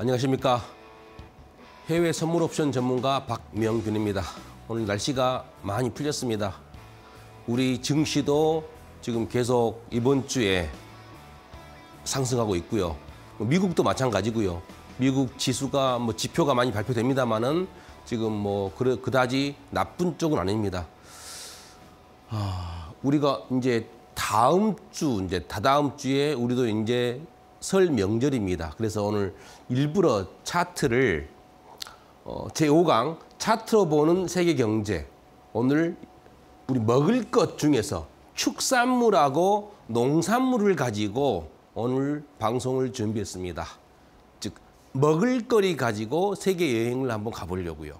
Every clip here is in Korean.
안녕하십니까. 해외 선물 옵션 전문가 박명균입니다. 오늘 날씨가 많이 풀렸습니다. 우리 증시도 지금 계속 이번 주에 상승하고 있고요. 뭐 미국도 마찬가지고요. 미국 지수가 뭐 지표가 많이 발표됩니다만은 지금 뭐 그다지 나쁜 쪽은 아닙니다. 아, 우리가 이제 다음 주 이제 다다음 주에 우리도 이제 설 명절입니다. 그래서 오늘 일부러 차트를 어, 제5강 차트로 보는 세계 경제 오늘 우리 먹을 것 중에서 축산물하고 농산물을 가지고 오늘 방송을 준비했습니다. 즉 먹을거리 가지고 세계 여행을 한번 가보려고요.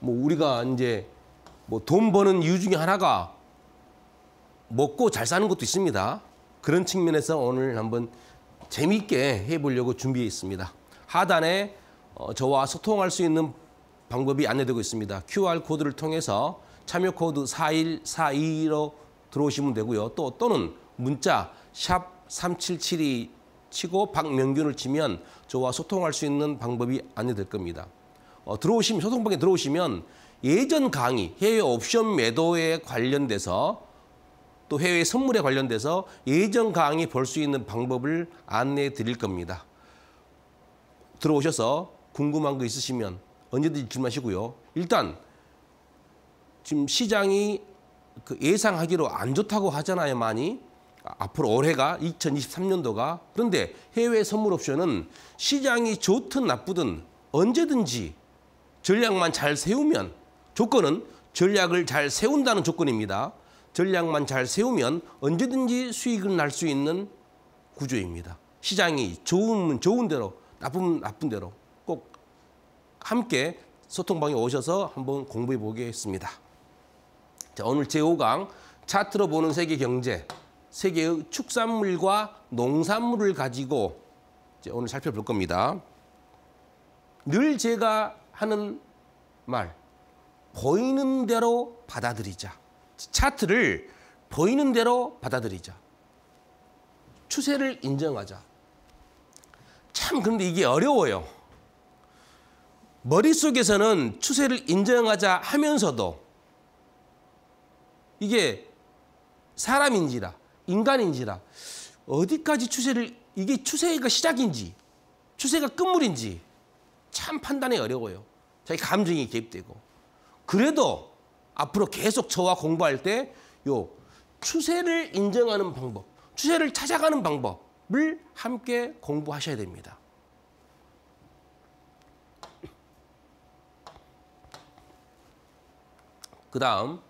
뭐 우리가 이제 뭐 돈 버는 이유 중에 하나가 먹고 잘 사는 것도 있습니다. 그런 측면에서 오늘 한번 재미있게 해보려고 준비했습니다. 하단에 어, 저와 소통할 수 있는 방법이 안내되고 있습니다. QR 코드를 통해서 참여 코드 4142로 들어오시면 되고요. 또 또는 문자 샵 3772 치고 박명균을 치면 저와 소통할 수 있는 방법이 안내될 겁니다. 어, 들어오시면 소통방에 들어오시면 예전 강의 해외 옵션 매도에 관련돼서 또 해외 선물에 관련돼서 예전 강의 볼 수 있는 방법을 안내해 드릴 겁니다. 들어오셔서 궁금한 거 있으시면 언제든지 질문하시고요. 일단 지금 시장이 그 예상하기로 안 좋다고 하잖아요, 많이. 앞으로 올해가 2023년도가 그런데 해외 선물 옵션은 시장이 좋든 나쁘든 언제든지 전략만 잘 세우면 조건은 전략을 잘 세운다는 조건입니다. 전략만 잘 세우면 언제든지 수익을 날 수 있는 구조입니다. 시장이 좋으면 좋은 대로 나쁘면 나쁜 대로 꼭 함께 소통방에 오셔서 한번 공부해 보겠습니다. 자, 오늘 제5강 차트로 보는 세계 경제, 세계의 축산물과 농산물을 가지고 오늘 살펴볼 겁니다. 늘 제가 하는 말, 보이는 대로 받아들이자. 차트를 보이는 대로 받아들이자. 추세를 인정하자. 참 그런데 이게 어려워요. 머릿속에서는 추세를 인정하자 하면서도 이게 사람인지라 인간인지라 어디까지 추세를 이게 추세가 시작인지 추세가 끝물인지 참 판단이 어려워요. 자기 감정이 개입되고 그래도 앞으로 계속 저와 공부할 때 요 추세를 인정하는 방법, 추세를 찾아가는 방법을 함께 공부하셔야 됩니다. 그 다음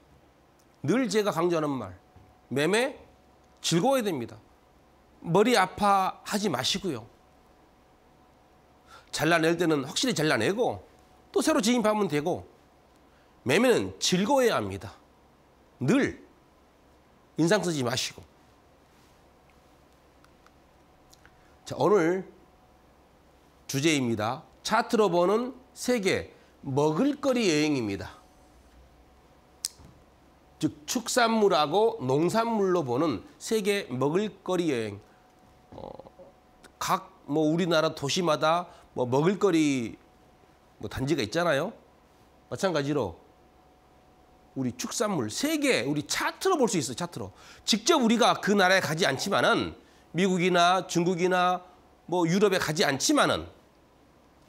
늘 제가 강조하는 말 매매 즐거워야 됩니다. 머리 아파하지 마시고요. 잘라낼 때는 확실히 잘라내고 또 새로 진입하면 되고 매매는 즐거워야 합니다. 늘 인상 쓰지 마시고 자 오늘 주제입니다. 차트로 보는 세계 먹을거리 여행입니다. 즉 축산물하고 농산물로 보는 세계 먹을거리 여행. 어, 각 뭐 우리나라 도시마다 뭐 먹을거리 뭐 단지가 있잖아요. 마찬가지로 우리 축산물 세계 우리 차트로 볼 수 있어요. 차트로. 직접 우리가 그 나라에 가지 않지만은 미국이나 중국이나 뭐 유럽에 가지 않지만은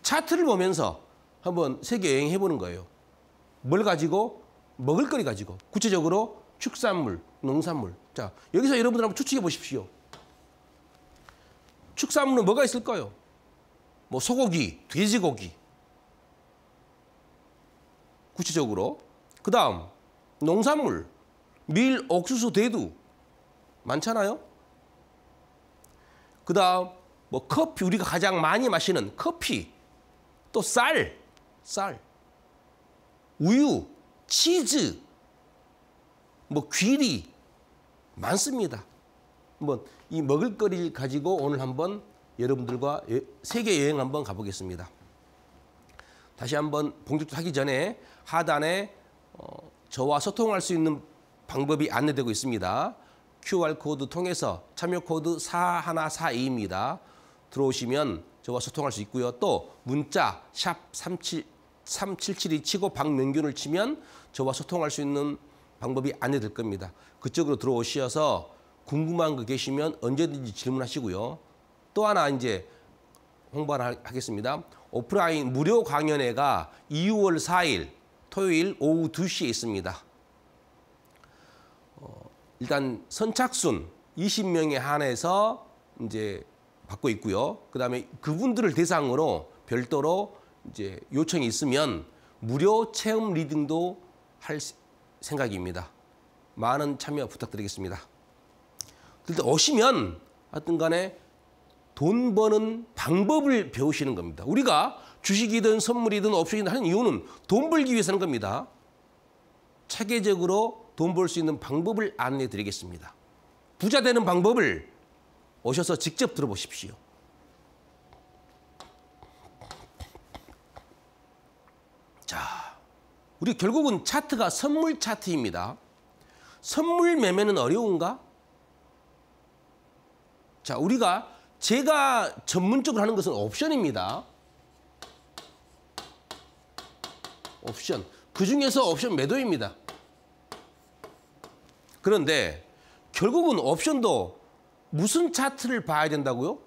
차트를 보면서 한번 세계 여행 해보는 거예요. 뭘 가지고 먹을거리 가지고 구체적으로 축산물, 농산물. 자 여기서 여러분들 한번 추측해 보십시오. 축산물은 뭐가 있을까요? 뭐 소고기, 돼지고기. 구체적으로. 그 다음 농산물, 밀, 옥수수, 대두. 많잖아요? 그 다음 뭐 커피, 우리가 가장 많이 마시는 커피. 또 쌀, 쌀. 우유, 치즈, 뭐 귀리 많습니다. 한번 이 먹을거리를 가지고 오늘 한번 여러분들과 세계 여행 한번 가보겠습니다. 다시 한번 본격적하기 전에 하단에 어, 저와 소통할 수 있는 방법이 안내되고 있습니다. QR 코드 통해서 참여 코드 4142입니다. 들어오시면 저와 소통할 수 있고요. 또 문자 샵 37, 3772 치고 박명균을 치면 저와 소통할 수 있는 방법이 안내될 겁니다. 그쪽으로 들어오셔서 궁금한 거 계시면 언제든지 질문하시고요. 또 하나 이제 홍보 하나 하겠습니다. 오프라인 무료 강연회가 2월 4일 토요일 오후 2시에 있습니다. 어, 일단 선착순 20명에 한해서 이제 받고 있고요. 그다음에 그분들을 대상으로 별도로 이제 요청이 있으면 무료 체험 리딩도 할 생각입니다. 많은 참여 부탁드리겠습니다. 일단 오시면 하여튼 간에 돈 버는 방법을 배우시는 겁니다. 우리가 주식이든 선물이든 옵션이든 하는 이유는 돈 벌기 위해서 하는 겁니다. 체계적으로 돈 벌 수 있는 방법을 안내 드리겠습니다. 부자 되는 방법을 오셔서 직접 들어보십시오. 자, 우리 결국은 차트가 선물 차트입니다. 선물 매매는 어려운가? 자, 우리가 제가 전문적으로 하는 것은 옵션입니다. 옵션. 그 중에서 옵션 매도입니다. 그런데 결국은 옵션도 무슨 차트를 봐야 된다고요?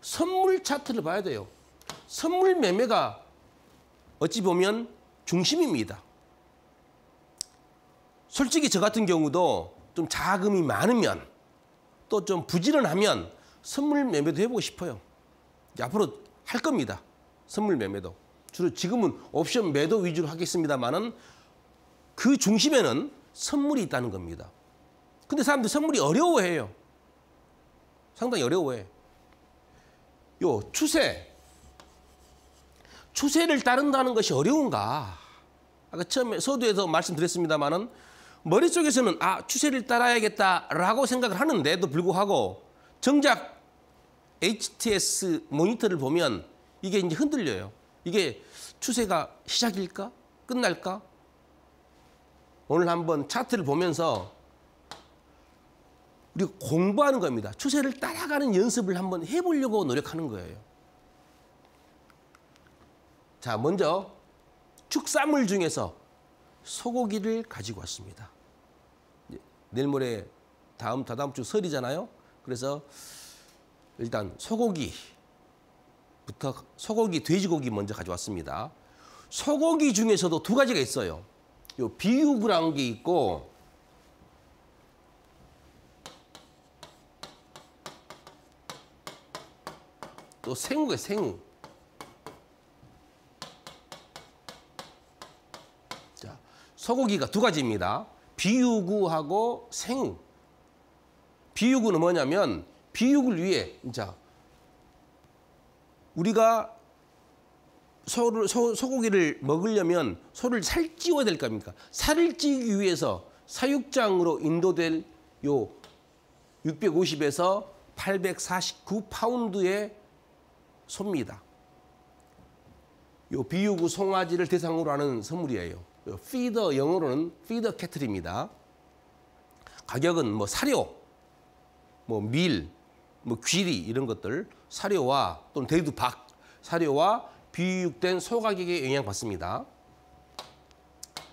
선물 차트를 봐야 돼요. 선물 매매가 어찌 보면 중심입니다. 솔직히 저 같은 경우도 좀 자금이 많으면 또 좀 부지런하면 선물 매매도 해보고 싶어요. 앞으로 할 겁니다. 선물 매매도. 주로 지금은 옵션 매도 위주로 하겠습니다만은 그 중심에는 선물이 있다는 겁니다. 근데 사람들 선물이 어려워해요. 상당히 어려워해. 요 추세. 추세를 따른다는 것이 어려운가? 아까 처음에 서두에서 말씀드렸습니다만은 머릿속에서는 아, 추세를 따라야겠다라고 생각을 하는데도 불구하고 정작 HTS 모니터를 보면 이게 이제 흔들려요. 이게 추세가 시작일까? 끝날까? 오늘 한번 차트를 보면서 우리가 공부하는 겁니다. 추세를 따라가는 연습을 한번 해보려고 노력하는 거예요. 자, 먼저 축산물 중에서 소고기를 가지고 왔습니다. 내일 모레 다음 다다음 주 설이잖아요. 그래서 일단 소고기 부터 소고기 돼지고기 먼저 가져왔습니다. 소고기 중에서도 두 가지가 있어요. 요 비유구라는 게 있고 또 생우가 생우. 자, 소고기가 두 가지입니다. 비유구하고 생우. 비유구는 뭐냐면 비육을 위해 자 우리가 소를 소, 소고기를 먹으려면 소를 살찌워야 될 겁니까? 살을 찌기 위해서 사육장으로 인도될 요 650에서 849 파운드의 소입니다. 요 비육우 송아지를 대상으로 하는 선물이에요. 피더 영어로는 feeder cattle입니다. 가격은 뭐 사료, 뭐 밀, 뭐 귀리 이런 것들 사료와 또는 대두 박 사료와 비육된 소 가격에 영향받습니다.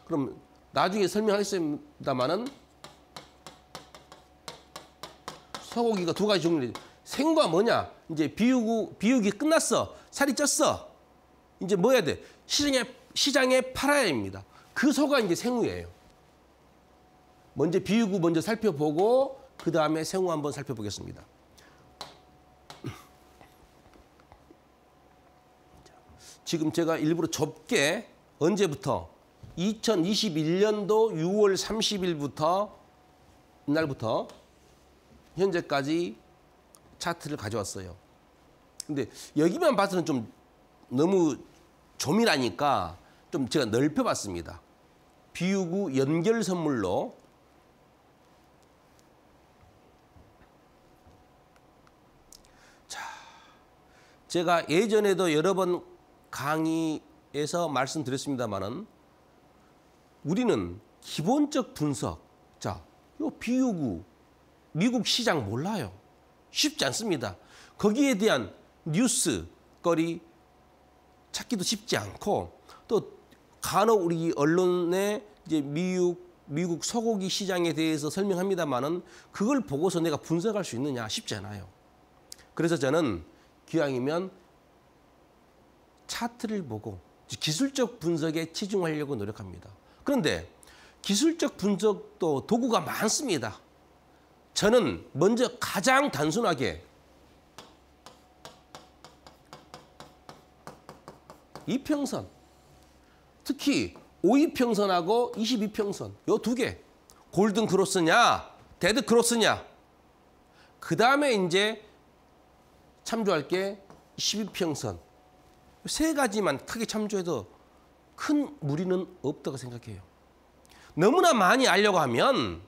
그럼 나중에 설명하겠습니다만은 소고기가 두 가지 종류 생과 뭐냐 이제 비육이 비육이 끝났어 살이 쪘어 이제 뭐 해야 돼 시장에 시장에 팔아야 합니다. 그 소가 이제 생우예요. 먼저 비육구 먼저 살펴보고 그 다음에 생우 한번 살펴보겠습니다. 지금 제가 일부러 좁게 언제부터 2021년도 6월 30일부터 날부터 현재까지 차트를 가져왔어요. 근데 여기만 봐서는 좀 너무 조밀하니까 좀 제가 넓혀봤습니다. 비유구 연결 선물로 자, 제가 예전에도 여러 번 강의에서 말씀드렸습니다만은 우리는 기본적 분석, 자, 요 비유구 미국 시장 몰라요. 쉽지 않습니다. 거기에 대한 뉴스거리 찾기도 쉽지 않고 또 간혹 우리 언론에 이제 미국 미국 소고기 시장에 대해서 설명합니다만은 그걸 보고서 내가 분석할 수 있느냐 쉽지 않아요. 그래서 저는 기왕이면 차트를 보고 기술적 분석에 치중하려고 노력합니다. 그런데 기술적 분석도 도구가 많습니다. 저는 먼저 가장 단순하게 이평선, 특히 5이평선하고 20이평선 요 두 개, 골든 크로스냐, 데드 크로스냐. 그 다음에 이제 참조할 게 10이평선. 세 가지만 크게 참조해도 큰 무리는 없다고 생각해요. 너무나 많이 알려고 하면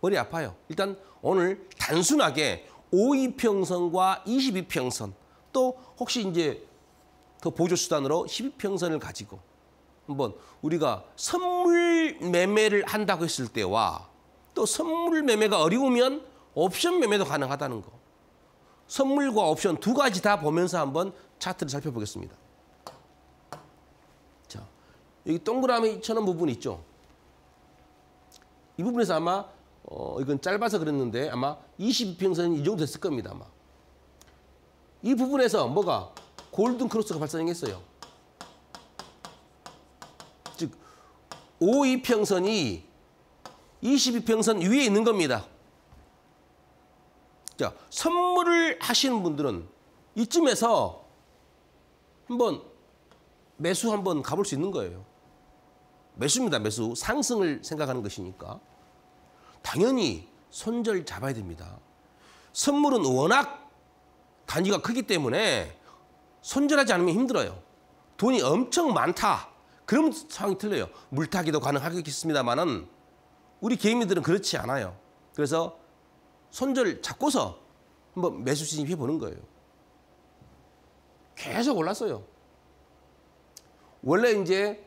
머리 아파요. 일단 오늘 단순하게 5이평선과 22평선 또 혹시 이제 더 보조 수단으로 12평선을 가지고 한번 우리가 선물 매매를 한다고 했을 때와 또 선물 매매가 어려우면 옵션 매매도 가능하다는 거. 선물과 옵션 두 가지 다 보면서 한번 차트를 살펴보겠습니다. 자, 여기 동그라미처럼 부분 있죠. 이 부분에서 아마 어, 이건 짧아서 그랬는데 아마 22평선이 이 정도 됐을 겁니다. 아마. 이 부분에서 뭐가 골든 크로스가 발생했어요. 즉 5이평선이 22평선 위에 있는 겁니다. 자, 선물을 하시는 분들은 이쯤에서 한번 매수 한번 가볼 수 있는 거예요. 매수입니다, 매수. 상승을 생각하는 것이니까. 당연히 손절 잡아야 됩니다. 선물은 워낙 단위가 크기 때문에 손절하지 않으면 힘들어요. 돈이 엄청 많다. 그럼 상황이 틀려요. 물타기도 가능하겠습니다만은 우리 개미들은 그렇지 않아요. 그래서 손절 잡고서 한번 매수 진입해 보는 거예요. 계속 올랐어요. 원래 이제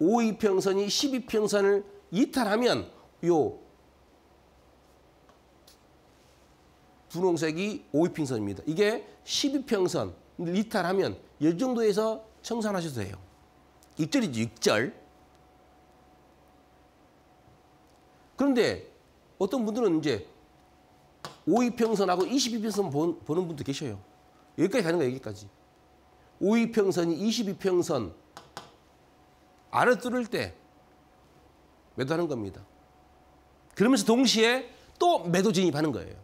5이평선이 12평선을 이탈하면 요 분홍색이 5이평선입니다. 이게 12평선 이탈하면 이 정도에서 청산하셔도 돼요. 익절이죠, 익절. 그런데 어떤 분들은 이제 5이평선하고 22평선 보는 분도 계셔요. 여기까지 가는 거예요, 여기까지. 5이평선이 22평선 알을 뚫을 때 매도하는 겁니다. 그러면서 동시에 또 매도 진입하는 거예요.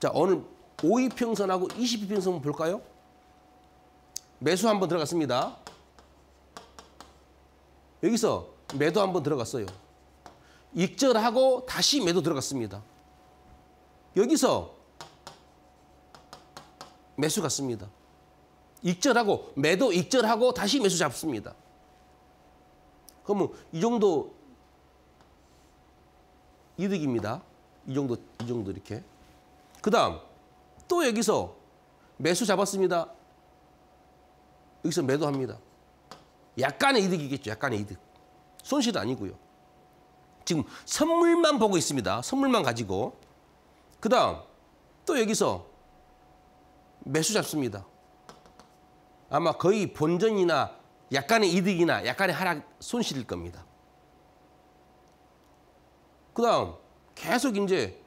자, 오늘 5이평선하고 22평선 볼까요? 매수 한번 들어갔습니다. 여기서 매도 한번 들어갔어요. 익절하고 다시 매도 들어갔습니다. 여기서 매수 갔습니다. 익절하고 매도 익절하고 다시 매수 잡습니다. 그러면 이 정도 이득입니다. 이 정도 이 정도 이렇게. 그다음 또 여기서 매수 잡았습니다. 여기서 매도합니다. 약간의 이득이겠죠. 약간의 이득. 손실 아니고요. 지금 선물만 보고 있습니다. 선물만 가지고. 그 다음 또 여기서 매수 잡습니다. 아마 거의 본전이나 약간의 이득이나 약간의 하락 손실일 겁니다. 그 다음 계속 이제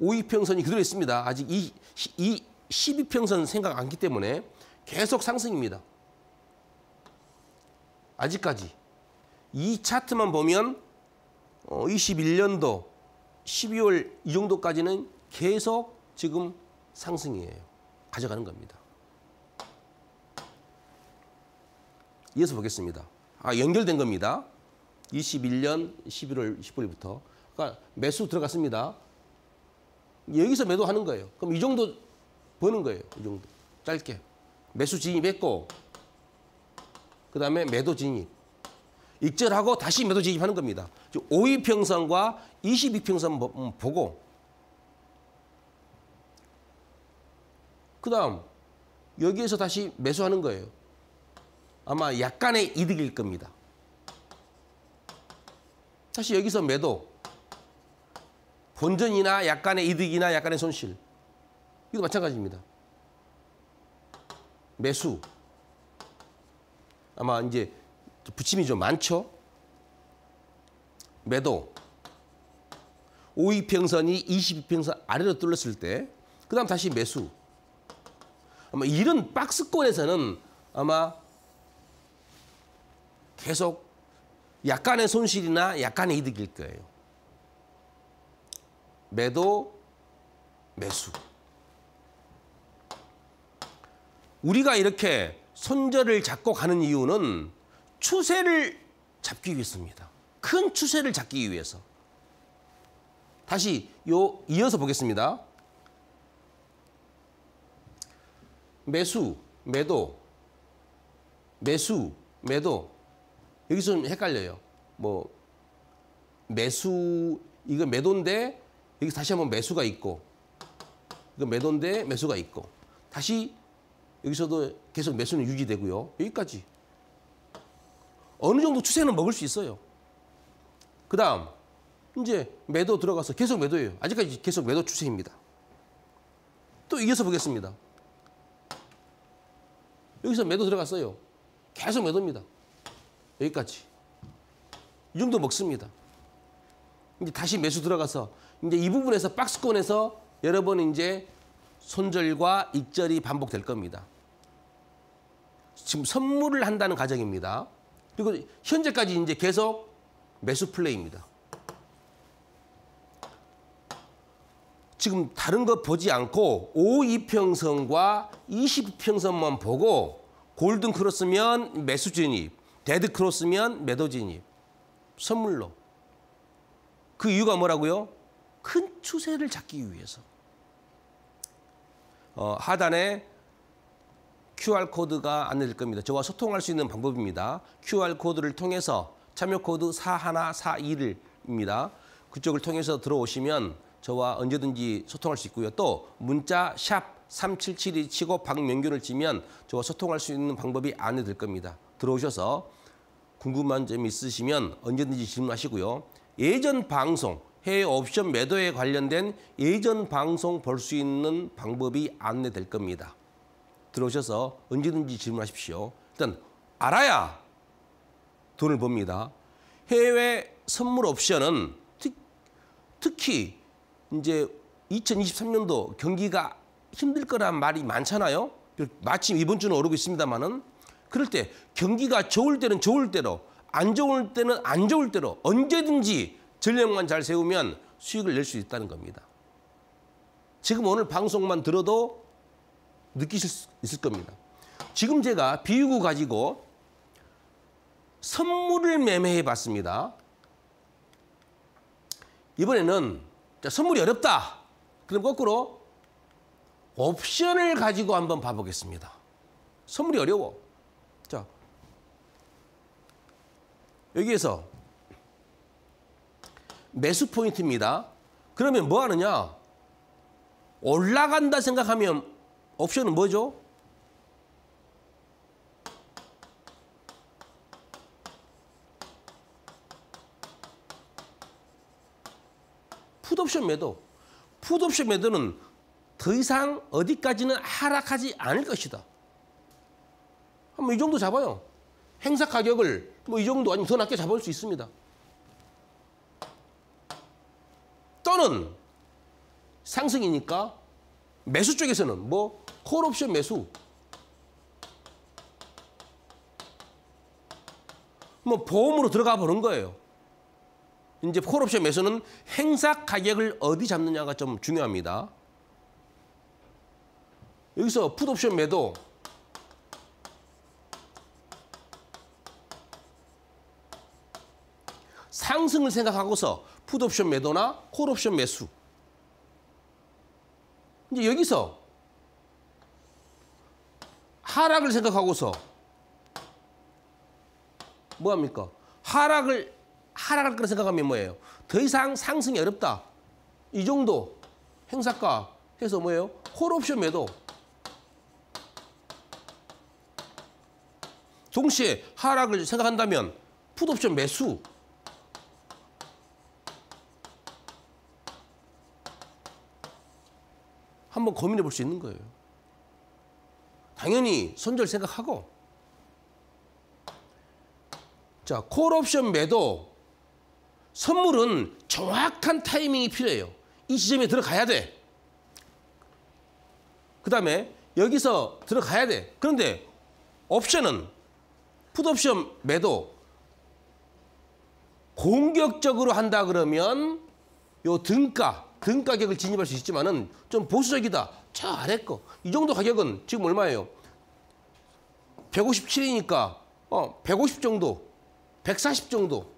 5이평선이 그대로 있습니다. 아직 이, 이 12평선 생각 안기 때문에 계속 상승입니다. 아직까지 이 차트만 보면 21년도 어, 12월 이 정도까지는 계속 지금 상승이에요. 가져가는 겁니다. 이어서 보겠습니다. 아, 연결된 겁니다. 21년 11월 15일부터. 그러니까 매수 들어갔습니다. 여기서 매도하는 거예요. 그럼 이 정도 버는 거예요. 이 정도. 짧게. 매수 진입했고 그 다음에 매도 진입. 익절하고 다시 매도 진입하는 겁니다. 5위평선과 22평선 음, 보고 그 다음 여기에서 다시 매수하는 거예요. 아마 약간의 이득일 겁니다. 다시 여기서 매도. 본전이나 약간의 이득이나 약간의 손실. 이도 마찬가지입니다. 매수. 아마 이제 붙임이 좀 많죠. 매도. 5이평선이 22평선 아래로 뚫렸을 때, 그 다음 다시 매수. 아마 이런 박스권에서는 아마 계속 약간의 손실이나 약간의 이득일 거예요. 매도, 매수. 우리가 이렇게 손절을 잡고 가는 이유는 추세를 잡기 위해서입니다. 큰 추세를 잡기 위해서. 다시 요 이어서 보겠습니다. 매수, 매도, 매수, 매도. 여기서 좀 헷갈려요. 뭐 매수 이거 매도인데 여기 다시 한번 매수가 있고 이거 매도인데 매수가 있고 다시 여기서도 계속 매수는 유지되고요. 여기까지 어느 정도 추세는 먹을 수 있어요. 그 다음 이제 매도 들어가서 계속 매도예요. 아직까지 계속 매도 추세입니다. 또 이어서 보겠습니다. 여기서 매도 들어갔어요. 계속 매도입니다. 여기까지. 이 정도 먹습니다. 이제 다시 매수 들어가서 이제 이 부분에서 박스권에서 여러 번 이제 손절과 익절이 반복될 겁니다. 지금 선물을 한다는 가정입니다. 그리고 현재까지 이제 계속 매수 플레이입니다. 지금 다른 거 보지 않고 5이평선과 20평선만 보고 골든 크로스면 매수 진입, 데드 크로스면 매도 진입. 선물로. 그 이유가 뭐라고요? 큰 추세를 잡기 위해서. 어, 하단에 QR 코드가 안내될 겁니다. 저와 소통할 수 있는 방법입니다. QR 코드를 통해서 참여 코드 4142입니다. 그쪽을 통해서 들어오시면 저와 언제든지 소통할 수 있고요. 또 문자 샵 3772 치고 박명균을 치면 저와 소통할 수 있는 방법이 안내될 겁니다. 들어오셔서 궁금한 점 있으시면 언제든지 질문하시고요. 예전 방송, 해외 옵션 매도에 관련된 예전 방송 볼 수 있는 방법이 안내될 겁니다. 들어오셔서 언제든지 질문하십시오. 일단 알아야 돈을 법니다. 해외 선물 옵션은 특히 이제 2023년도 경기가 힘들 거란 말이 많잖아요. 마침 이번 주는 오르고 있습니다만은 그럴 때 경기가 좋을 때는 좋을 대로 안 좋을 때는 안 좋을 대로 언제든지 전략만 잘 세우면 수익을 낼 수 있다는 겁니다. 지금 오늘 방송만 들어도 느끼실 수 있을 겁니다. 지금 제가 비유구 가지고 선물을 매매해 봤습니다. 이번에는 선물이 어렵다. 그럼 거꾸로 옵션을 가지고 한번 봐보겠습니다. 선물이 어려워. 자, 여기에서 매수 포인트입니다. 그러면 뭐 하느냐? 올라간다 생각하면 옵션은 뭐죠? 풋옵션 매도. 풋옵션 매도는 더 이상 어디까지는 하락하지 않을 것이다. 한번 이 정도 잡아요. 행사 가격을 뭐 이 정도 아니면 더 낮게 잡을 수 있습니다. 또는 상승이니까 매수 쪽에서는 뭐 콜옵션 매수 뭐 보험으로 들어가 보는 거예요. 이제 콜옵션 매수는 행사 가격을 어디 잡느냐가 좀 중요합니다. 여기서 풋옵션 매도 상승을 생각하고서 풋옵션 매도나 콜옵션 매수 이제 여기서 하락을 생각하고서 뭐 합니까? 하락을 하락할 거라 생각하면 뭐예요? 더 이상 상승이 어렵다. 이 정도 행사가 해서 뭐예요? 콜옵션 매도. 동시에 하락을 생각한다면 풋옵션 매수. 한번 고민해 볼 수 있는 거예요. 당연히 손절 생각하고 자, 콜옵션 매도 선물은 정확한 타이밍이 필요해요. 이 지점에 들어가야 돼. 그 다음에 여기서 들어가야 돼. 그런데 옵션은 풋옵션 매도 공격적으로 한다 그러면 요 등가, 등가격을 진입할 수 있지만 은 좀 보수적이다. 저 아래 거. 이 정도 가격은 지금 얼마예요? 157이니까 어, 150 정도, 140 정도.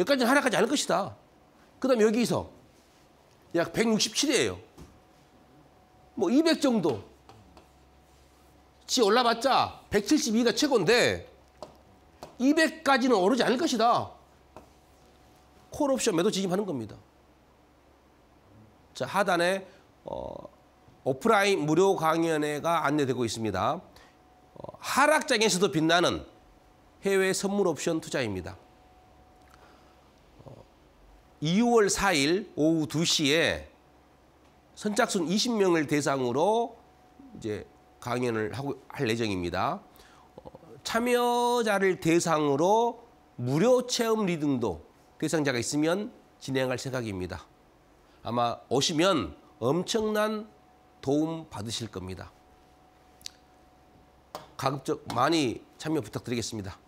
여기까지는 하락하지 않을 것이다. 그 다음에 여기서 약 167이에요. 뭐 200 정도. 지 올라봤자 172가 최고인데 200까지는 오르지 않을 것이다. 콜옵션 매도 진입하는 겁니다. 자 하단에 어, 오프라인 무료 강연회가 안내되고 있습니다. 어, 하락장에서도 빛나는 해외 선물 옵션 투자입니다. 2월 4일 오후 2시에 선착순 20명을 대상으로 이제 강연을 하고 할 예정입니다. 어, 참여자를 대상으로 무료 체험 리딩도 대상자가 있으면 진행할 생각입니다. 아마 오시면 엄청난 도움 받으실 겁니다. 가급적 많이 참여 부탁드리겠습니다.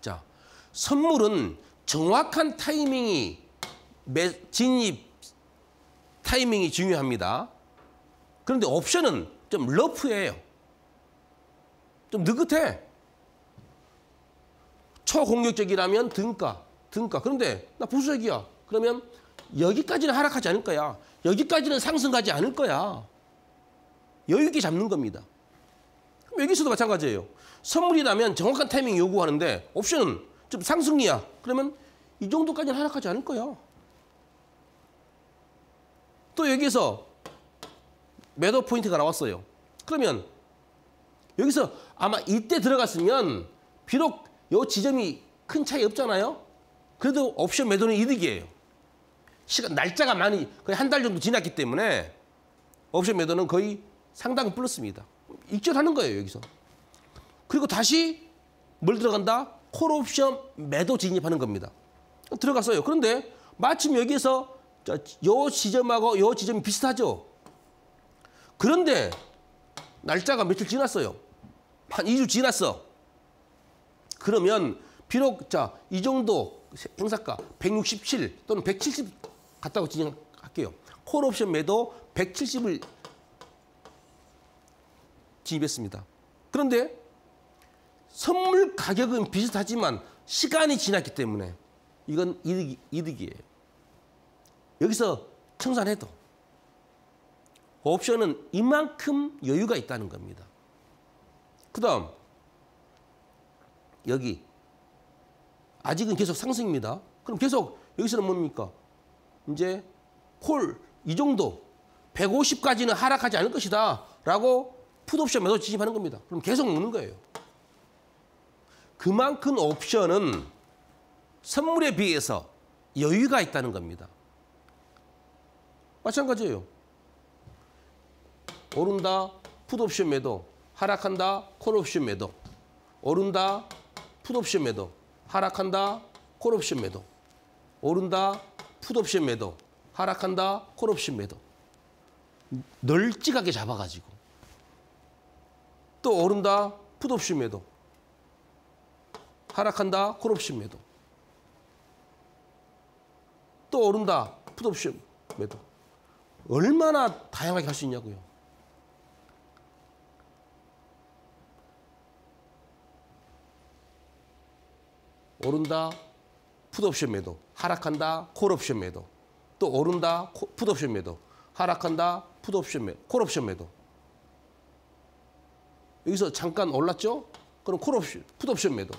자, 선물은 정확한 타이밍이 진입 타이밍이 중요합니다. 그런데 옵션은 좀 러프예요. 좀 느긋해. 초공격적이라면 등가, 등가. 그런데 나 보수적이야. 그러면 여기까지는 하락하지 않을 거야. 여기까지는 상승 가지 않을 거야. 여유 있게 잡는 겁니다. 여기서도 마찬가지예요. 선물이라면 정확한 타이밍 요구하는데 옵션은 좀 상승이야. 그러면 이 정도까지는 하락하지 않을 거야. 또 여기서 매도 포인트가 나왔어요. 그러면 여기서 아마 이때 들어갔으면 비록 요 지점이 큰 차이 없잖아요. 그래도 옵션 매도는 이득이에요. 시간 날짜가 많이 거의 한 달 정도 지났기 때문에 옵션 매도는 거의 상당 플러스입니다. 익절하는 거예요 여기서. 그리고 다시 뭘 들어간다? 콜옵션 매도 진입하는 겁니다. 들어갔어요. 그런데 마침 여기에서 요 지점하고 요 지점이 비슷하죠. 그런데 날짜가 며칠 지났어요. 한 2주 지났어. 그러면 비록 자, 이 정도 행사가 167 또는 170 갔다고 진행할게요. 콜 옵션 매도 170을 진입했습니다. 그런데 선물 가격은 비슷하지만 시간이 지났기 때문에 이건 이득, 이득이에요. 여기서 청산해도 옵션은 이만큼 여유가 있다는 겁니다. 그 다음 여기 아직은 계속 상승입니다. 그럼 계속 여기서는 뭡니까? 이제 콜 이 정도 150까지는 하락하지 않을 것이다 라고 풋옵션 매도 진입하는 겁니다. 그럼 계속 먹는 거예요. 그만큼 옵션은 선물에 비해서 여유가 있다는 겁니다. 마찬가지예요. 오른다 풋옵션 매도, 하락한다 콜옵션 매도, 오른다 풋옵션 매도, 하락한다 콜옵션 매도, 오른다 풋옵션 매도, 하락한다 콜옵션 매도. 널찍하게 잡아가지고 또 오른다 풋옵션 매도, 하락한다 콜옵션 매도. 또 오른다. 풋옵션 매도. 얼마나 다양하게 할 수 있냐고요. 오른다. 풋옵션 매도. 하락한다. 콜옵션 매도. 또 오른다. 풋옵션 매도. 하락한다. 풋옵션 매도. 콜옵션 매도. 여기서 잠깐 올랐죠? 그럼 콜옵션, 풋옵션 매도.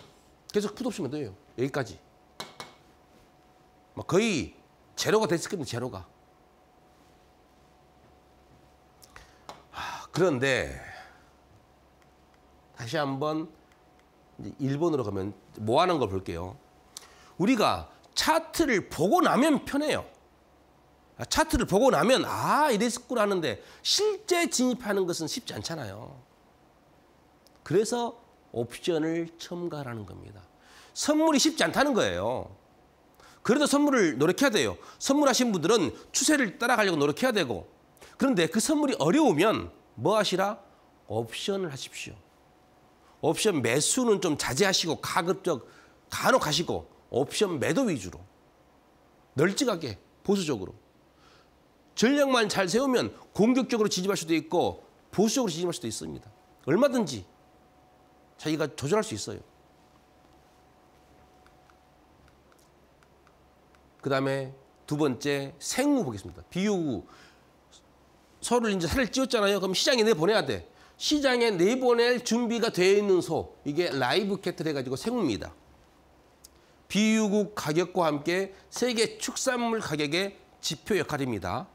계속 풋옵션 매도예요. 여기까지. 거의 제로가 됐을 겁니다. 제로가. 아, 그런데 다시 한번 일본으로 가면 뭐 하는 걸 볼게요. 우리가 차트를 보고 나면 편해요. 아, 차트를 보고 나면 아 이랬구나 하는데 실제 진입하는 것은 쉽지 않잖아요. 그래서 옵션을 첨가하는 겁니다. 선물이 쉽지 않다는 거예요. 그래도 선물을 노력해야 돼요. 선물하신 분들은 추세를 따라가려고 노력해야 되고 그런데 그 선물이 어려우면 뭐 하시라? 옵션을 하십시오. 옵션 매수는 좀 자제하시고 가급적 간혹 하시고 옵션 매도 위주로 널찍하게 보수적으로 전략만 잘 세우면 공격적으로 지지할 수도 있고 보수적으로 지지할 수도 있습니다. 얼마든지 자기가 조절할 수 있어요. 그 다음에 두 번째 생우 보겠습니다. 비유구 소를 이제 살을 찌웠잖아요. 그럼 시장에 내보내야 돼. 시장에 내보낼 준비가 되어 있는 소 이게 라이브 캐틀 해가지고 생우입니다. 비유국 가격과 함께 세계 축산물 가격의 지표 역할입니다.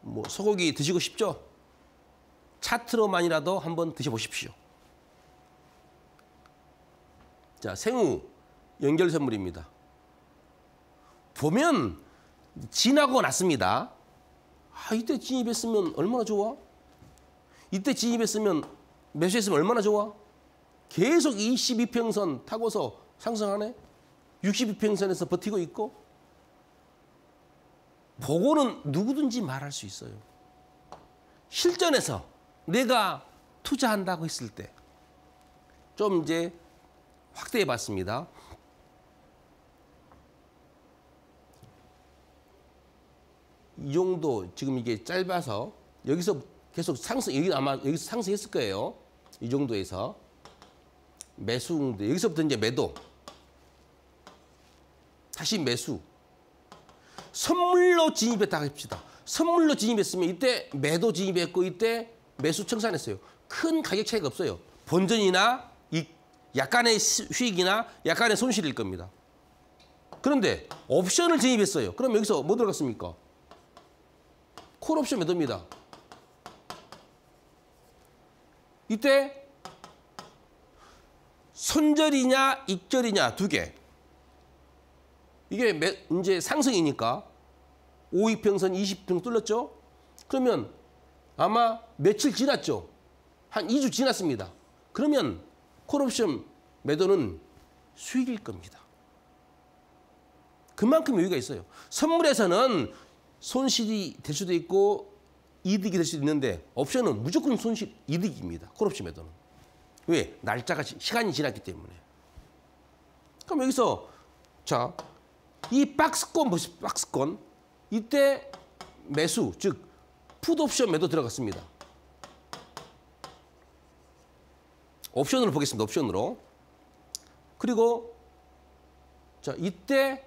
뭐 소고기 드시고 싶죠? 차트로만이라도 한번 드셔보십시오. 자, 생우 연결 선물입니다. 보면 지나고 났습니다. 아, 이때 진입했으면 얼마나 좋아? 이때 진입했으면 매수했으면 얼마나 좋아? 계속 22평선 타고서 상승하네? 62평선에서 버티고 있고 보고는 누구든지 말할 수 있어요. 실전에서 내가 투자한다고 했을 때 좀 이제 확대해 봤습니다. 이 정도 지금 이게 짧아서 여기서 계속 상승 여기 아마 여기서 상승했을 거예요. 이 정도에서 매수인데 여기서부터 이제 매도 다시 매수 선물로 진입했다 합시다. 선물로 진입했으면 이때 매도 진입했고 이때 매수 청산했어요. 큰 가격 차이가 없어요. 본전이나 이 약간의 수익이나 약간의 손실일 겁니다. 그런데 옵션을 진입했어요. 그럼 여기서 뭐 들어갔습니까? 콜옵션 매도입니다. 이때 손절이냐 익절이냐 두 개. 이게 매, 이제 상승이니까 5위평선 20평 뚫렸죠? 그러면 아마 며칠 지났죠? 한 2주 지났습니다. 그러면 콜옵션 매도는 수익일 겁니다. 그만큼 여유가 있어요. 선물에서는 손실이 될 수도 있고 이득이 될 수도 있는데 옵션은 무조건 손실 이득입니다. 콜옵션 매도는. 왜? 날짜가 시간이 지났기 때문에. 그럼 여기서 자, 이 박스권 보시 박스권 이때 매수 즉 풋옵션 매도 들어갔습니다. 옵션으로 보겠습니다. 옵션으로. 그리고 자, 이때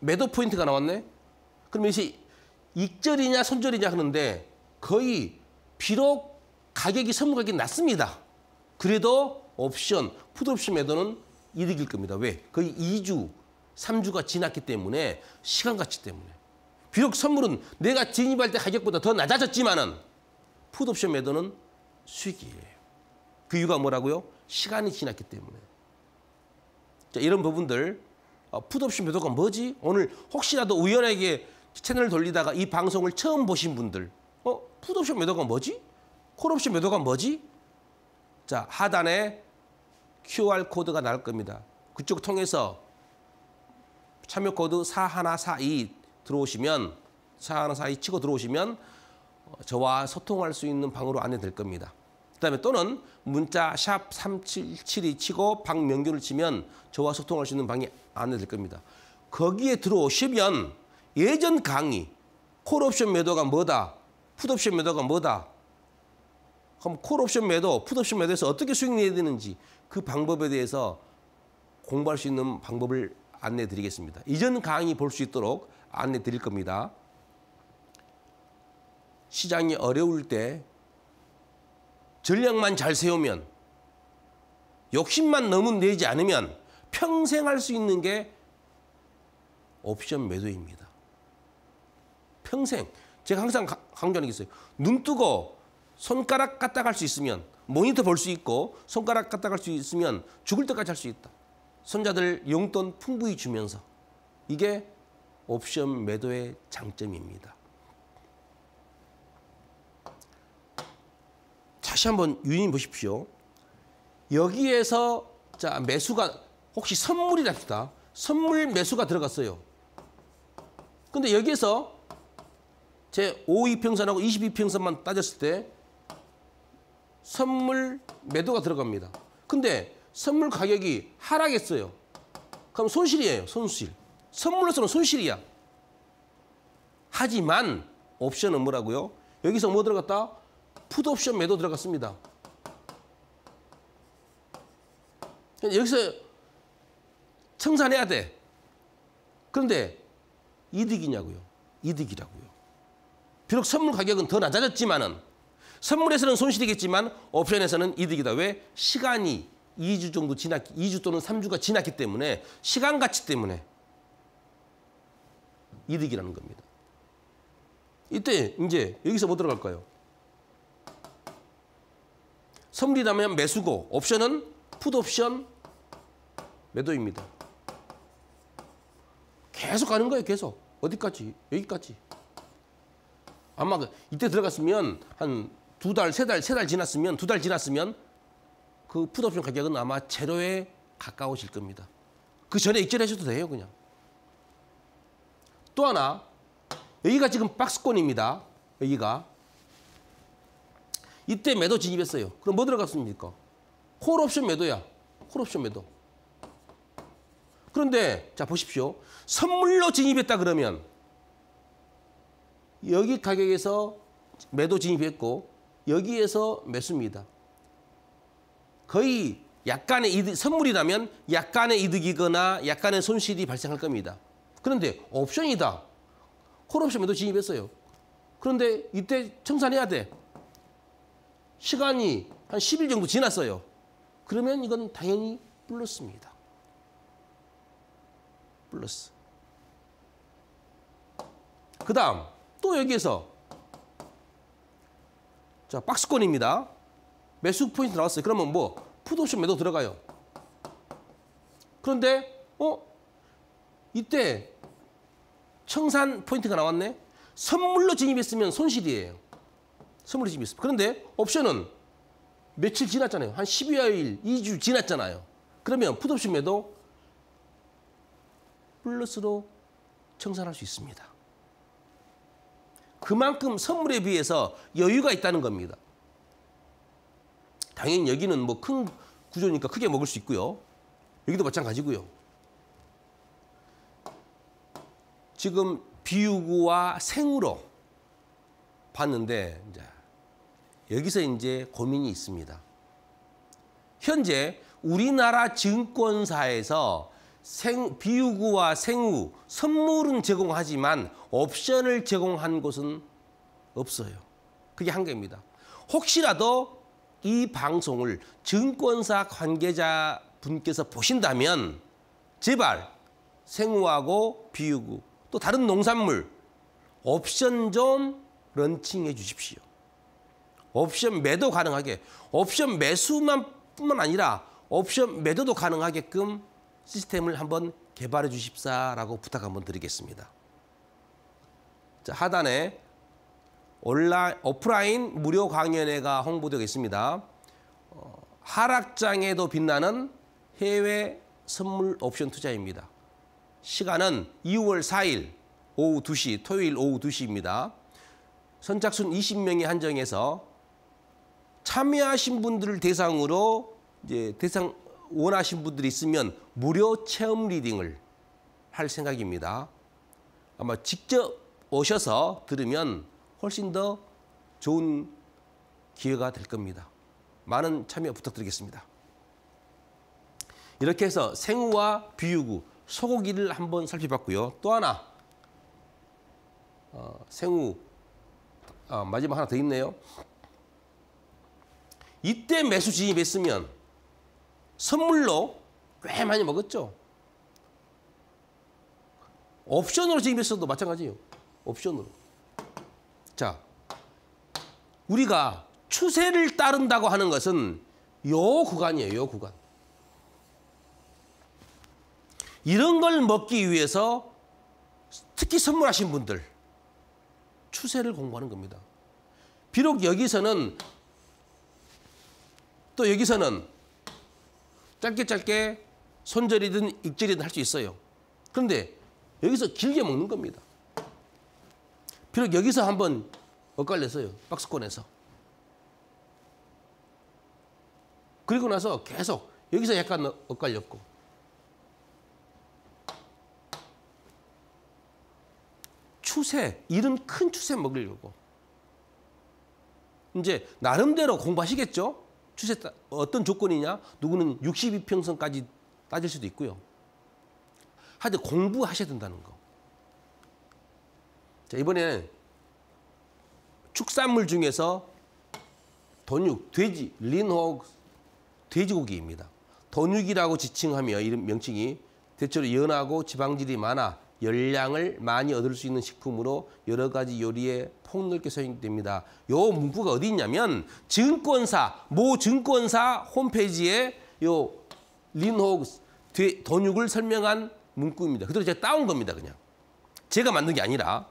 매도 포인트가 나왔네. 그럼 이것이 익절이냐 손절이냐 하는데 거의 비록 가격이 선물 가격이 낮습니다. 그래도 옵션, 풋옵션 매도는 이득일 겁니다. 왜? 거의 2주, 3주가 지났기 때문에 시간 가치 때문에. 비록 선물은 내가 진입할 때 가격보다 더 낮아졌지만은 풋옵션 매도는 수익이에요. 그 이유가 뭐라고요? 시간이 지났기 때문에. 자, 이런 부분들 어, 풋옵션 매도가 뭐지? 오늘 혹시라도 우연하게 채널을 돌리다가 이 방송을 처음 보신 분들 어? 풋옵션 매도가 뭐지? 콜옵션 매도가 뭐지? 자 하단에 QR 코드가 나올 겁니다. 그쪽 통해서 참여 코드 4142 들어오시면 4142 치고 들어오시면 어, 저와 소통할 수 있는 방으로 안내될 겁니다. 그다음에 또는 문자 샵 3772 치고 박명규를 치면 저와 소통할 수 있는 방이 안내될 겁니다. 거기에 들어오시면 예전 강의 콜옵션 매도가 뭐다 풋옵션 매도가 뭐다 그럼 콜옵션 매도 풋옵션 매도에서 어떻게 수익 내야 되는지 그 방법에 대해서 공부할 수 있는 방법을 안내 드리겠습니다. 이전 강의 볼 수 있도록 안내 드릴 겁니다. 시장이 어려울 때 전략만 잘 세우면 욕심만 너무 내지 않으면 평생 할 수 있는 게 옵션 매도입니다. 평생. 제가 항상 강조하는 게 있어요. 눈 뜨고 손가락 갖다 갈수 있으면 모니터 볼 수 있고 손가락 갖다 갈수 있으면 죽을 때까지 할 수 있다. 손자들 용돈 풍부히 주면서 이게 옵션 매도의 장점입니다. 다시 한번 유인 보십시오. 여기에서 자 매수가 혹시 선물이랍시다. 선물 매수가 들어갔어요. 근데 여기에서 제 5이평선하고 22평선만 따졌을 때 선물 매도가 들어갑니다. 근데 선물 가격이 하락했어요. 그럼 손실이에요. 손실. 선물로서는 손실이야. 하지만 옵션은 뭐라고요? 여기서 뭐 들어갔다? 풋옵션 매도 들어갔습니다. 여기서 청산해야 돼. 그런데 이득이냐고요. 이득이라고요. 비록 선물 가격은 더 낮아졌지만은 선물에서는 손실이겠지만 옵션에서는 이득이다. 왜? 시간이 2주 정도 지났 2주 또는 3주가 지났기 때문에 시간 가치 때문에 이득이라는 겁니다. 이때 이제 여기서 뭐 들어갈까요? 선물이라면 매수고 옵션은 풋옵션 매도입니다. 계속 가는 거예요. 계속. 어디까지? 여기까지. 아마 그 이때 들어갔으면 한 두 달, 세 달, 세 달 지났으면 두 달 지났으면 그 풋옵션 가격은 아마 제로에 가까워질 겁니다. 그 전에 익절하셔도 돼요, 그냥. 또 하나 여기가 지금 박스권입니다. 여기가 이때 매도 진입했어요. 그럼 뭐 들어갔습니까? 콜옵션 매도야. 콜옵션 매도. 그런데 자 보십시오. 선물로 진입했다 그러면 여기 가격에서 매도 진입했고 여기에서 매수입니다. 거의 약간의 이득, 선물이라면 약간의 이득이거나 약간의 손실이 발생할 겁니다. 그런데 옵션이다. 콜옵션 매도 진입했어요. 그런데 이때 청산해야 돼. 시간이 한 10일 정도 지났어요. 그러면 이건 당연히 플러스입니다. 플러스. 그 다음 또 여기에서 자 박스권입니다. 매수 포인트 나왔어요. 그러면 뭐 풋옵션 매도 들어가요. 그런데 어 이때 청산 포인트가 나왔네. 선물로 진입했으면 손실이에요. 선물로 진입했어요. 그런데 옵션은 며칠 지났잖아요. 한 12여일, 2주 지났잖아요. 그러면 풋옵션 매도 플러스로 청산할 수 있습니다. 그만큼 선물에 비해서 여유가 있다는 겁니다. 당연히 여기는 뭐 큰 구조니까 크게 먹을 수 있고요. 여기도 마찬가지고요. 지금 비유구와 생으로 봤는데 이제 여기서 이제 고민이 있습니다. 현재 우리나라 증권사에서 생, 비유구와 생우 선물은 제공하지만 옵션을 제공한 곳은 없어요. 그게 한계입니다. 혹시라도 이 방송을 증권사 관계자 분께서 보신다면 제발 생우하고 비유구 또 다른 농산물 옵션 좀 런칭해 주십시오. 옵션 매도 가능하게 옵션 매수만 뿐만 아니라 옵션 매도도 가능하게끔 시스템을 한번 개발해 주십사라고 부탁 한번 드리겠습니다. 자, 하단에 온라인 오프라인 무료 강연회가 홍보되어 있습니다. 어, 하락장에도 빛나는 해외 선물 옵션 투자입니다. 시간은 2월 4일 오후 2시, 토요일 오후 2시입니다. 선착순 20명이 한정해서 참여하신 분들을 대상으로 이제 대상 원하신 분들이 있으면 무료 체험 리딩을 할 생각입니다. 아마 직접 오셔서 들으면 훨씬 더 좋은 기회가 될 겁니다. 많은 참여 부탁드리겠습니다. 이렇게 해서 생우와 비유구, 소고기를 한번 살펴봤고요. 또 하나 어, 생우 아, 마지막 하나 더 있네요. 이때 매수 진입했으면 선물로 꽤 많이 먹었죠. 옵션으로 진입했어도 마찬가지예요. 옵션으로. 자, 우리가 추세를 따른다고 하는 것은 요 구간이에요. 요 구간. 이런 걸 먹기 위해서 특히 선물하신 분들 추세를 공부하는 겁니다. 비록 여기서는 또 여기서는 짧게 짧게 손절이든 익절이든 할 수 있어요. 그런데 여기서 길게 먹는 겁니다. 비록 여기서 한번 엇갈렸어요. 박스권에서. 그리고 나서 계속 여기서 약간 엇갈렸고 추세, 이런 큰 추세 먹으려고. 이제 나름대로 공부하시겠죠? 추세 어떤 조건이냐? 누구는 62평선까지 따질 수도 있고요. 하여튼 공부하셔야 된다는 거. 자, 이번에 축산물 중에서 돈육, 돼지, 린호그, 돼지고기입니다. 돈육이라고 지칭하며 이런 명칭이 대체로 연하고 지방질이 많아 열량을 많이 얻을 수 있는 식품으로 여러 가지 요리에 폭넓게 사용됩니다. 요 문구가 어디 있냐면 증권사 모 증권사 홈페이지에 요 린호그 돈육을 설명한 문구입니다. 그대로 제가 따온 겁니다. 그냥 제가 만든 게 아니라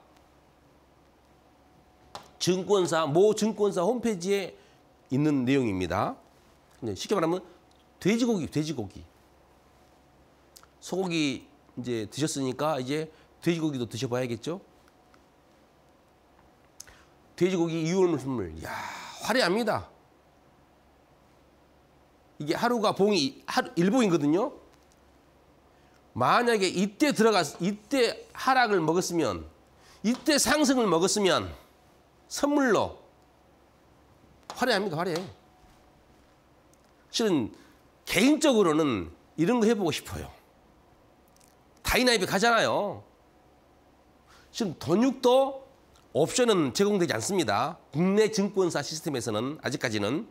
증권사 모 증권사 홈페이지에 있는 내용입니다. 쉽게 말하면 돼지고기, 돼지고기. 소고기 이제 드셨으니까 이제 돼지고기도 드셔봐야겠죠. 돼지고기 이율물, 야 화려합니다. 이게 하루가 봉이 하루 일봉이거든요. 만약에 이때 들어가 이때 하락을 먹었으면 이때 상승을 먹었으면 선물로 화려합니다. 화려해. 실은 개인적으로는 이런 거 해보고 싶어요. 다이나믹하잖아요. 지금 돈육도 옵션은 제공되지 않습니다. 국내 증권사 시스템에서는 아직까지는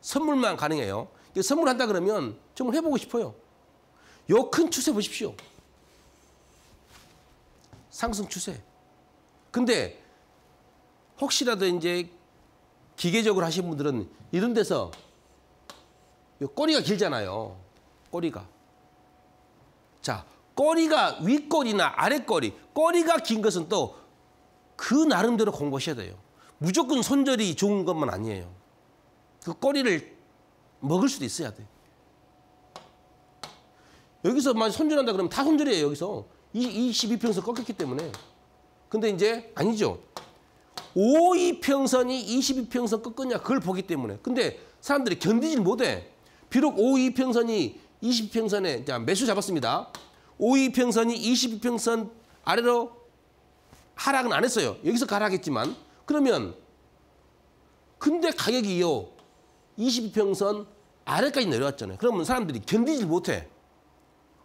선물만 가능해요. 선물한다 그러면 정말 해보고 싶어요. 요 큰 추세 보십시오. 상승 추세. 근데 혹시라도 이제 기계적으로 하신 분들은 이런 데서 꼬리가 길잖아요. 꼬리가. 자, 꼬리가 윗꼬리나 아랫꼬리, 꼬리가 긴 것은 또 그 나름대로 공부하셔야 돼요. 무조건 손절이 좋은 것만 아니에요. 그 꼬리를 먹을 수도 있어야 돼. 여기서 만 손절한다 그러면 다 손절이에요, 여기서. 22평선 꺾였기 때문에. 근데 이제 아니죠. 52평선이 22평선 꺾었냐 그걸 보기 때문에. 근데 사람들이 견디질 못해. 비록 52평선이 20평선에 매수 잡았습니다. 52평선이 22평선 아래로 하락은 안 했어요. 여기서 가락했지만 그러면 근데 가격이요 22평선 아래까지 내려왔잖아요. 그러면 사람들이 견디질 못해.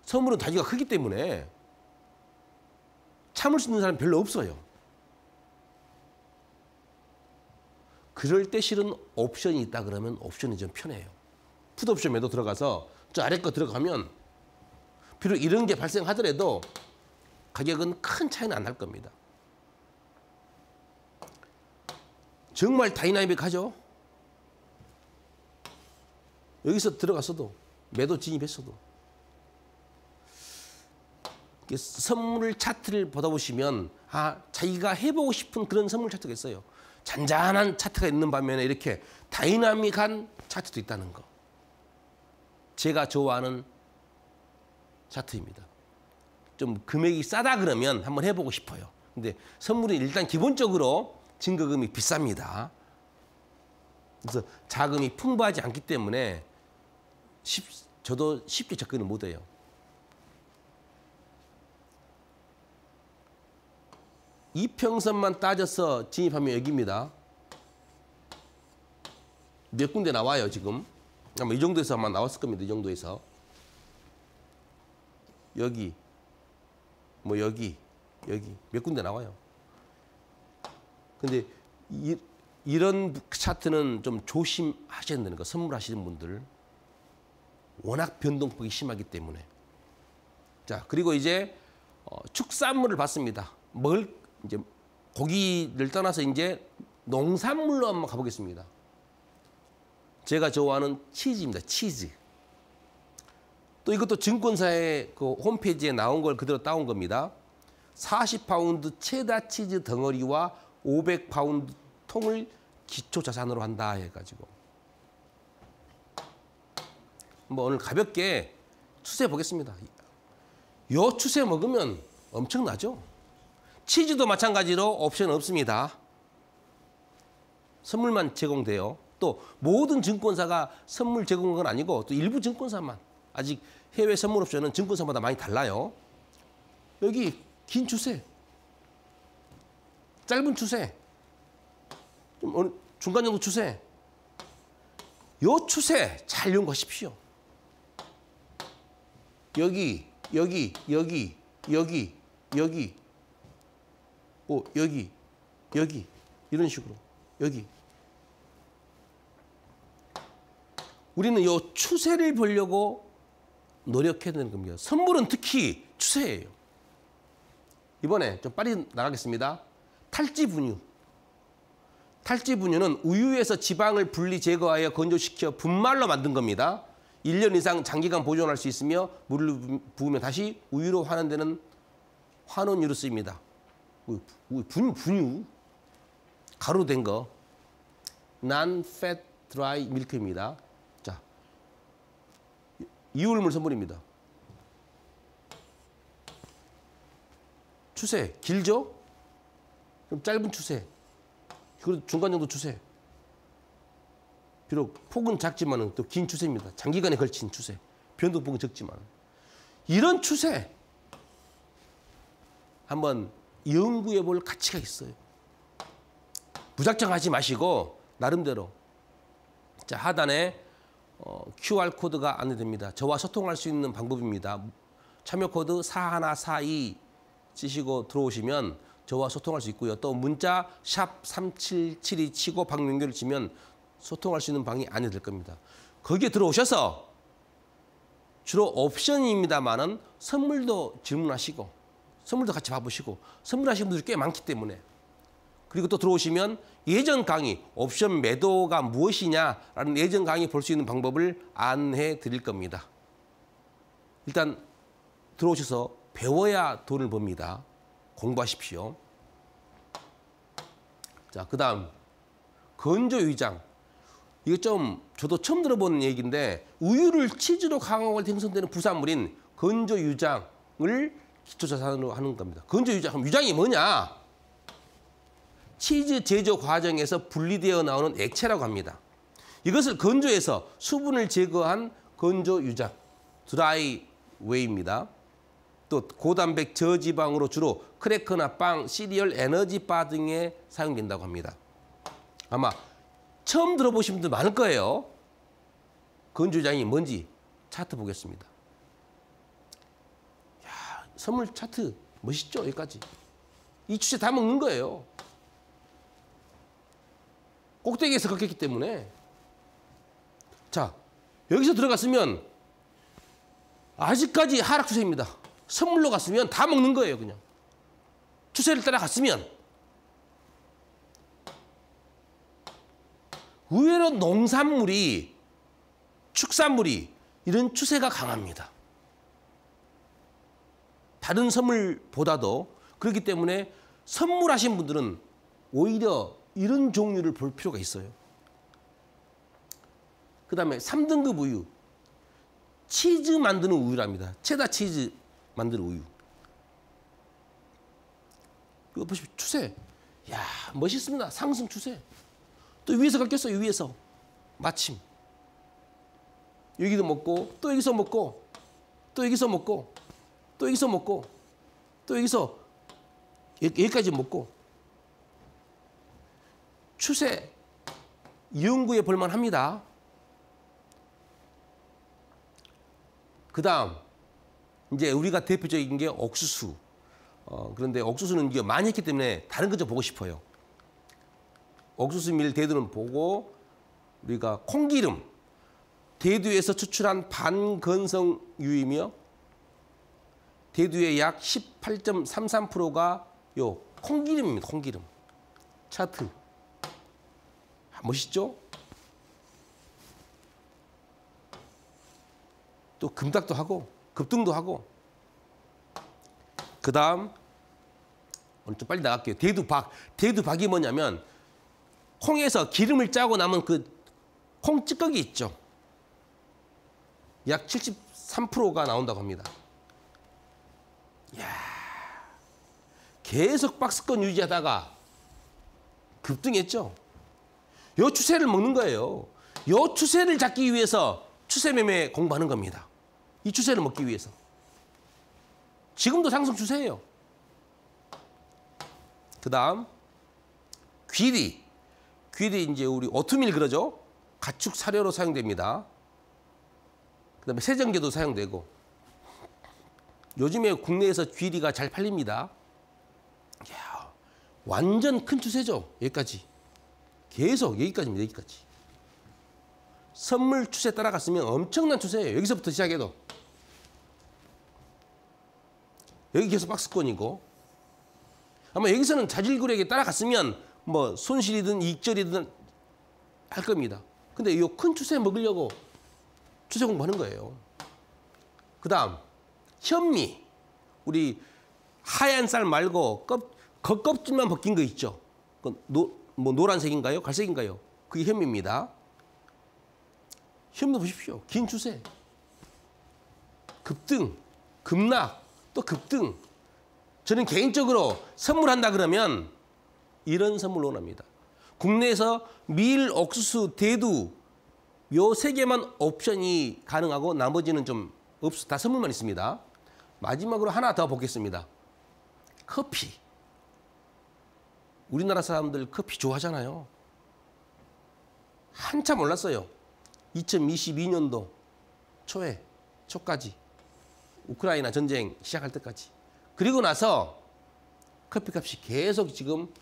선물은 단위가 크기 때문에 참을 수 있는 사람 별로 없어요. 그럴 때 실은 옵션이 있다 그러면 옵션이 좀 편해요. 풋옵션에도 들어가서 저 아래 거 들어가면 비록 이런 게 발생하더라도 가격은 큰 차이는 안 날 겁니다. 정말 다이나믹하죠? 여기서 들어갔어도 매도 진입했어도 선물 차트를 보다 보시면 아 자기가 해보고 싶은 그런 선물 차트가 있어요. 잔잔한 차트가 있는 반면에 이렇게 다이나믹한 차트도 있다는 거. 제가 좋아하는 차트입니다. 좀 금액이 싸다 그러면 한번 해보고 싶어요. 근데 선물이 일단 기본적으로 증거금이 비쌉니다. 그래서 자금이 풍부하지 않기 때문에 쉽, 저도 쉽게 접근을 못해요. 이평선만 따져서 진입하면 여기입니다. 몇 군데 나와요, 지금. 아마 이 정도에서 아마 나왔을 겁니다. 이 정도에서. 여기, 뭐 여기, 여기 몇 군데 나와요. 근데 이, 이런 차트는 좀 조심하셔야 되는 거. 선물하시는 분들. 워낙 변동폭이 심하기 때문에. 자, 그리고 이제 어, 축산물을 봤습니다. 먹을 이제 고기를 떠나서 이제 농산물로 한번 가보겠습니다. 제가 좋아하는 치즈입니다. 치즈. 또 이것도 증권사의 그 홈페이지에 나온 걸 그대로 따온 겁니다. 40파운드 체다 치즈 덩어리와 500파운드 통을 기초 자산으로 한다 해가지고 뭐 오늘 가볍게 추세 보겠습니다. 요 추세 먹으면 엄청나죠. 치즈도 마찬가지로 옵션 없습니다. 선물만 제공돼요. 또 모든 증권사가 선물 제공한 건 아니고 또 일부 증권사만 아직 해외 선물 옵션은 증권사마다 많이 달라요. 여기 긴 추세, 짧은 추세, 좀 중간 정도 추세. 요 추세 잘 연구하십시오. 여기, 여기, 여기, 여기, 여기, 오 여기, 여기 이런 식으로 여기. 우리는 요 추세를 보려고 노력해야 되는 겁니다. 선물은 특히 추세예요. 이번에 좀 빨리 나가겠습니다. 탈지 분유. 탈지 분유는 우유에서 지방을 분리 제거하여 건조시켜 분말로 만든 겁니다. 1년 이상 장기간 보존할 수 있으며 물을 부으면 다시 우유로 환원되는 환원유로 쓰입니다. 분유, 분유. 가루 된 거. non-fat dry milk입니다. 자, 이울물 선물입니다. 추세 길죠? 좀 짧은 추세. 그리고 중간 정도 추세. 비록 폭은 작지만은 또 긴 추세입니다. 장기간에 걸친 추세. 변동폭은 적지만. 이런 추세 한번 연구해 볼 가치가 있어요. 무작정 하지 마시고 나름대로 자 하단에 어, QR 코드가 안내됩니다. 저와 소통할 수 있는 방법입니다. 참여 코드 4142 치시고 들어오시면 저와 소통할 수 있고요. 또 문자 샵 3772 치고 방연결을 치면 소통할 수 있는 방이 안내될 겁니다. 거기에 들어오셔서 주로 옵션입니다만은 선물도 질문하시고 선물도 같이 봐보시고 선물하시는 분들이 꽤 많기 때문에 그리고 또 들어오시면 예전 강의 옵션 매도가 무엇이냐라는 예전 강의 볼 수 있는 방법을 안내해 드릴 겁니다. 일단 들어오셔서 배워야 돈을 법니다. 공부하십시오. 자, 그 다음 건조 유장. 이거 좀 저도 처음 들어보는 얘기인데 우유를 치즈로 가공할 때 생성되는 부산물인 건조 유장을 기초 자산으로 하는 겁니다. 건조 유장, 유장이 뭐냐? 치즈 제조 과정에서 분리되어 나오는 액체라고 합니다. 이것을 건조해서 수분을 제거한 건조 유장, dry whey입니다. 또 고단백 저지방으로 주로 크래커나 빵, 시리얼, 에너지바 등에 사용된다고 합니다. 아마 처음 들어보신 분들 많을 거예요. 건조장이 뭔지 차트 보겠습니다. 야, 선물 차트 멋있죠? 여기까지. 이 추세 다 먹는 거예요. 꼭대기에서 걷겠기 때문에. 자, 여기서 들어갔으면 아직까지 하락 추세입니다. 선물로 갔으면 다 먹는 거예요, 그냥. 추세를 따라갔으면. 의외로 농산물이, 축산물이 이런 추세가 강합니다. 다른 선물보다도 그렇기 때문에 선물하신 분들은 오히려 이런 종류를 볼 필요가 있어요. 그 다음에 3등급 우유. 치즈 만드는 우유랍니다. 체다 치즈 만드는 우유. 이거 보시면 추세. 야 멋있습니다. 상승 추세. 또 위에서 깎였어요. 위에서. 마침. 여기도 먹고 또 여기서 먹고 또 여기서 먹고 또 여기서 먹고 또 여기서 여기까지 먹고 추세 연구해 볼 만 합니다. 그 다음 이제 우리가 대표적인 게 옥수수. 어, 그런데 옥수수는 이제 많이 했기 때문에 다른 것좀 보고 싶어요. 옥수수 밀 대두는 보고 우리가 콩기름 대두에서 추출한 반건성 유이며 대두의 약 18.33%가 요 콩기름입니다. 콩기름. 차트. 멋있죠? 또 금닥도 하고 급등도 하고 그 다음 오늘 좀 빨리 나갈게요. 대두박. 대두박이 뭐냐면 콩에서 기름을 짜고 남은 그 콩 찌꺼기 있죠. 약 73%가 나온다고 합니다. 이야. 계속 박스권 유지하다가 급등했죠. 요 추세를 먹는 거예요. 요 추세를 잡기 위해서 추세 매매 공부하는 겁니다. 이 추세를 먹기 위해서. 지금도 상승 추세예요. 그 다음 귀리. 귀리 이제 우리 오트밀 그러죠. 가축 사료로 사용됩니다. 그 다음에 세정제도 사용되고 요즘에 국내에서 귀리가 잘 팔립니다. 이야, 완전 큰 추세죠. 여기까지. 계속 여기까지입니다. 여기까지. 선물 추세 따라갔으면 엄청난 추세예요. 여기서부터 시작해도. 여기 계속 박스권이고 아마 여기서는 자질구레에게 따라갔으면 뭐 손실이든 이익절이든 할 겁니다. 근데 이 큰 추세 먹으려고 추세 공부하는 거예요. 그 다음 현미 우리 하얀 쌀 말고 껍 겉껍질만 벗긴 거 있죠. 그 노, 뭐 노란색인가요? 갈색인가요? 그게 현미입니다. 현미 보십시오. 긴 추세. 급등, 급락, 또 급등. 저는 개인적으로 선물한다 그러면 이런 선물 원합니다. 국내에서 밀, 옥수수, 대두 요 세 개만 옵션이 가능하고 나머지는 좀 없어 다 선물만 있습니다. 마지막으로 하나 더 보겠습니다. 커피. 우리나라 사람들 커피 좋아하잖아요. 한참 올랐어요. 2022년도 초에 초까지 우크라이나 전쟁 시작할 때까지. 그리고 나서 커피값이 계속 지금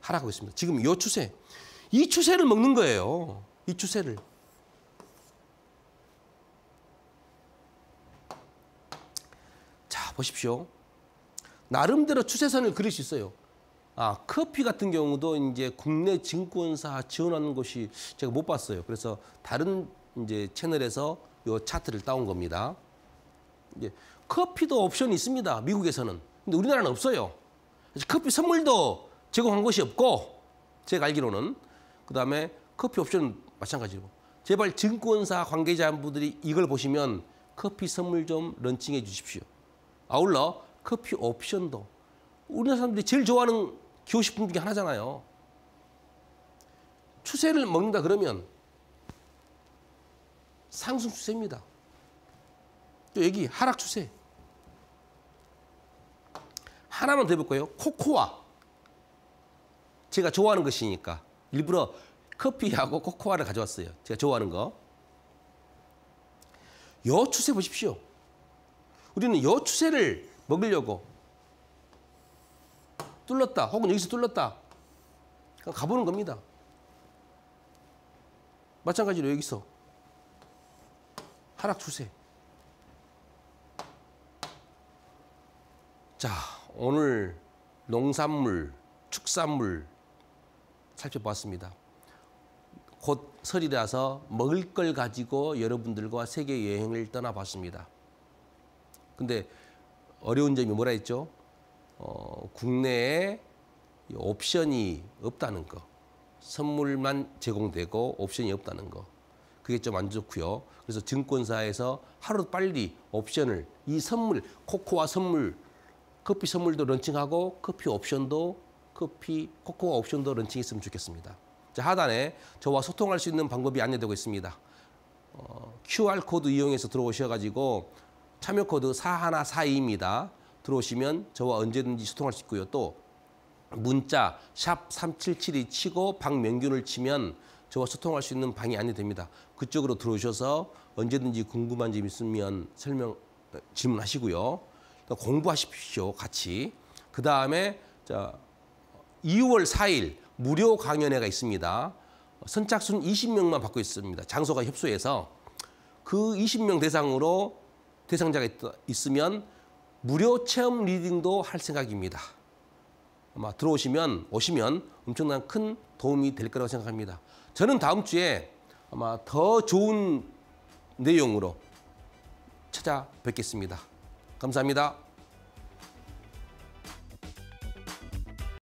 하락하고 있습니다. 지금 이 추세. 이 추세를 먹는 거예요. 이 추세를. 자, 보십시오. 나름대로 추세선을 그릴 수 있어요. 아, 커피 같은 경우도 이제 국내 증권사 지원하는 곳이 제가 못 봤어요. 그래서 다른 이제 채널에서 요 차트를 따온 겁니다. 이제 커피도 옵션이 있습니다. 미국에서는. 근데 우리나라는 없어요. 커피 선물도 제공한 곳이 없고 제가 알기로는 그다음에 커피 옵션은 마찬가지고 제발 증권사 관계자분들이 이걸 보시면 커피 선물 좀 런칭해 주십시오. 아울러 커피 옵션도 우리나라 사람들이 제일 좋아하는 기호식품 중에 하나잖아요. 추세를 먹는다 그러면 상승 추세입니다. 또 여기 하락 추세. 하나만 더 해볼까요? 코코아. 제가 좋아하는 것이니까 일부러 커피하고 코코아를 가져왔어요. 제가 좋아하는 거. 요 추세 보십시오. 우리는 요 추세를 먹으려고 뚫렸다 혹은 여기서 뚫렸다 가보는 겁니다. 마찬가지로 여기서 하락 추세. 자, 오늘 농산물, 축산물 살펴보았습니다. 곧 설이라서 먹을 걸 가지고 여러분들과 세계 여행을 떠나봤습니다. 근데 어려운 점이 뭐라 했죠? 어, 국내에 옵션이 없다는 거. 선물만 제공되고 옵션이 없다는 거. 그게 좀 안 좋고요. 그래서 증권사에서 하루 빨리 옵션을 이 선물 코코아 선물 커피 선물도 런칭하고 커피 옵션도 커피 코코아 옵션도 런칭했으면 좋겠습니다. 자, 하단에 저와 소통할 수 있는 방법이 안내되고 있습니다. 어, QR 코드 이용해서 들어오셔 가지고 참여 코드 4142입니다. 들어오시면 저와 언제든지 소통할 수 있고요. 또 문자 샵 3772 치고 박명균을 치면 저와 소통할 수 있는 방이 안내됩니다. 그쪽으로 들어오셔서 언제든지 궁금한 점 있으면 설명 어, 질문하시고요. 공부하십시오. 같이. 그 다음에 자 2월 4일 무료 강연회가 있습니다. 선착순 20명만 받고 있습니다. 장소가 협소해서 그 20명 대상으로 대상자가 있, 있으면 무료 체험 리딩도 할 생각입니다. 아마 들어오시면 오시면 엄청난 큰 도움이 될 거라고 생각합니다. 저는 다음 주에 아마 더 좋은 내용으로 찾아뵙겠습니다. 감사합니다.